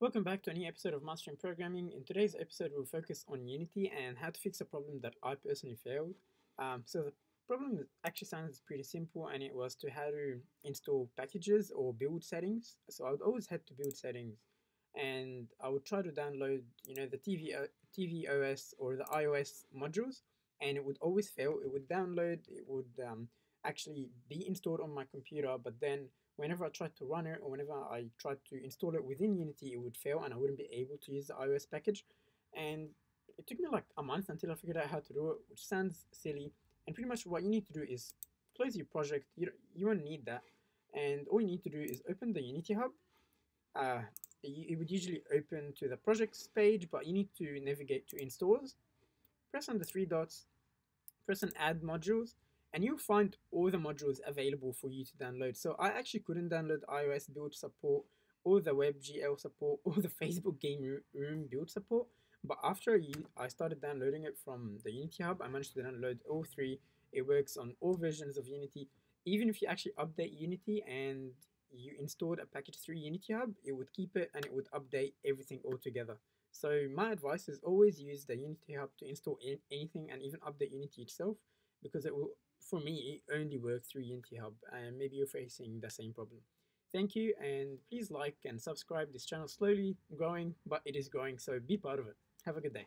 Welcome back to a new episode of Mastering Programming. In today's episode, we'll focus on Unity and how to fix a problem that I personally failed. Um, so the problem actually sounds pretty simple, and it was to how to install packages or build settings. So I would always head to build settings, and I would try to download, you know, the TV uh, OS or the iOS modules, and it would always fail. It would download, it would um, actually be installed on my computer, but then whenever I tried to run it or whenever I tried to install it within Unity, it would fail and I wouldn't be able to use the iOS package. And it took me like a month until I figured out how to do it, which sounds silly. And pretty much what you need to do is close your project. You, you won't need that. And all you need to do is open the Unity Hub. Uh, it would usually open to the projects page, but you need to navigate to installs. Press on the three dots, press on add modules, and you'll find all the modules available for you to download. So I actually couldn't download iOS build support or the WebGL support or the Facebook Game Room build support. But after I started downloading it from the Unity Hub, I managed to download all three. It works on all versions of Unity. Even if you actually update Unity and you installed a package through Unity Hub, it would keep it and it would update everything all together. So my advice is always use the Unity Hub to install anything and even update Unity itself because it will for me, it only worked through Unity Hub, and maybe you're facing the same problem. Thank you, and please like and subscribe. This channel slowly growing, but it is growing, so be part of it. Have a good day.